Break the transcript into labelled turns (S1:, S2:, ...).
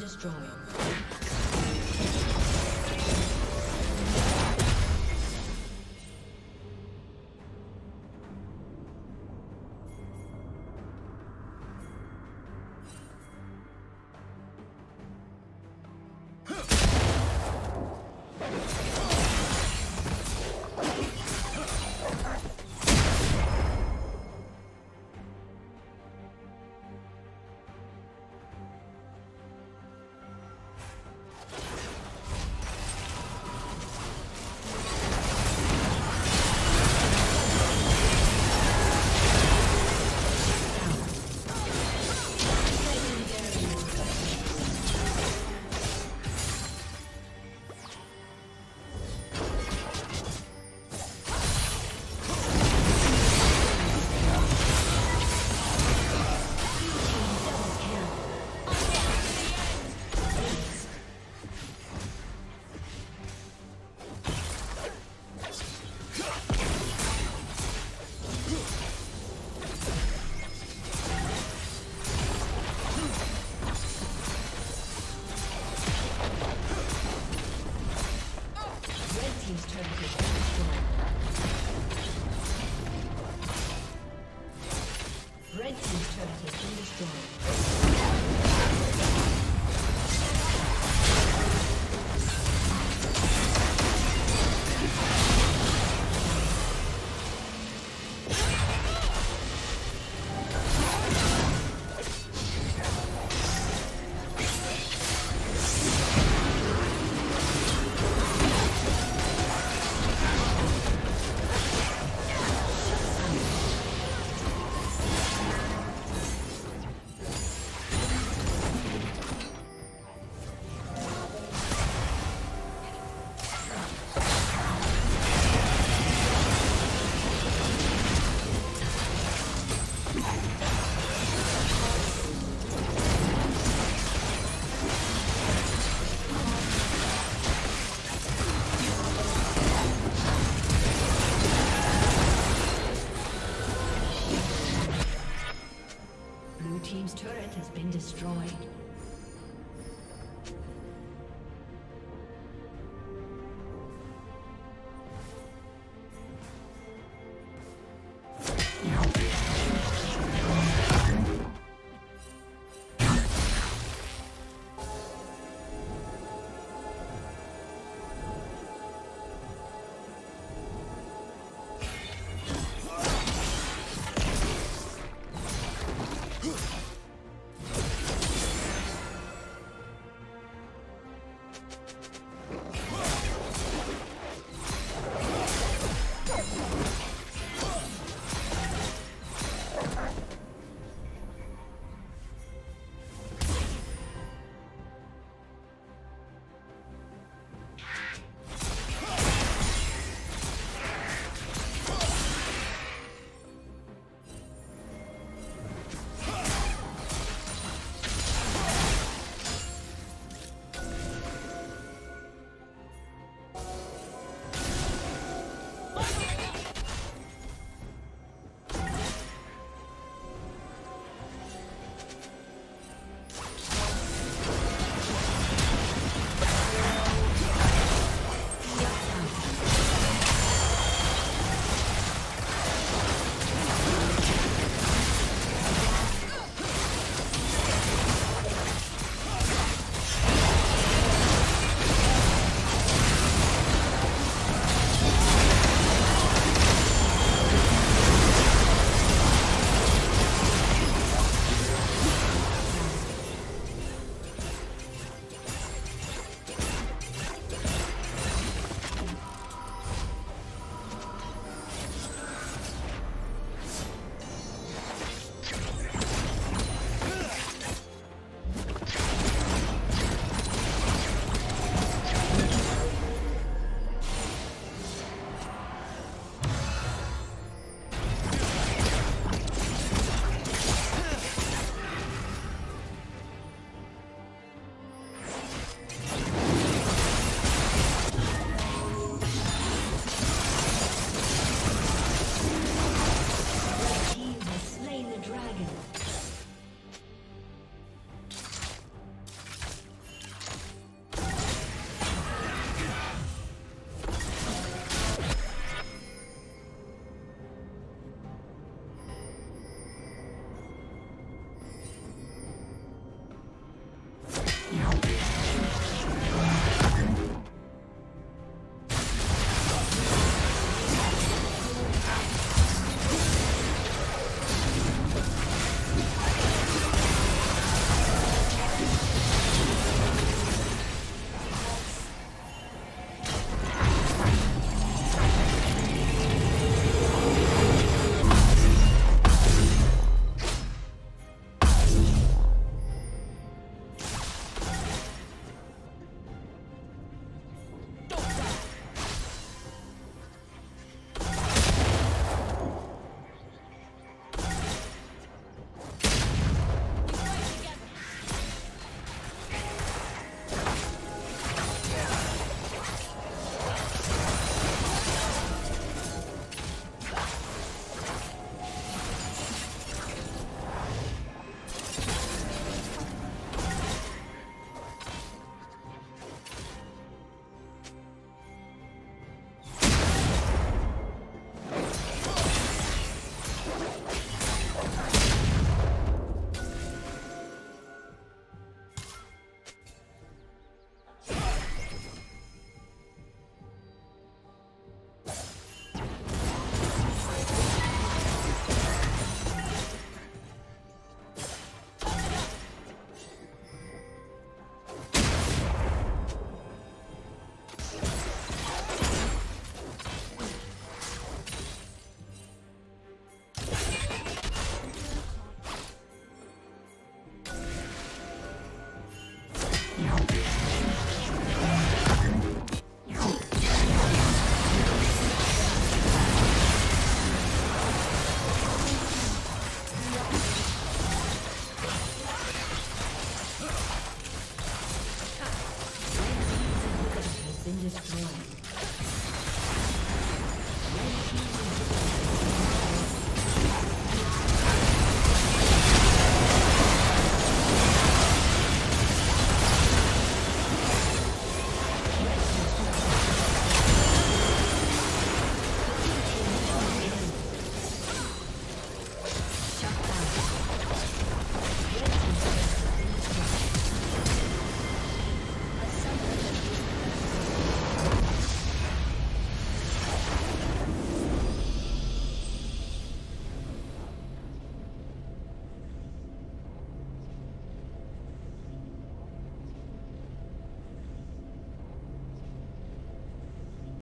S1: Destroyed.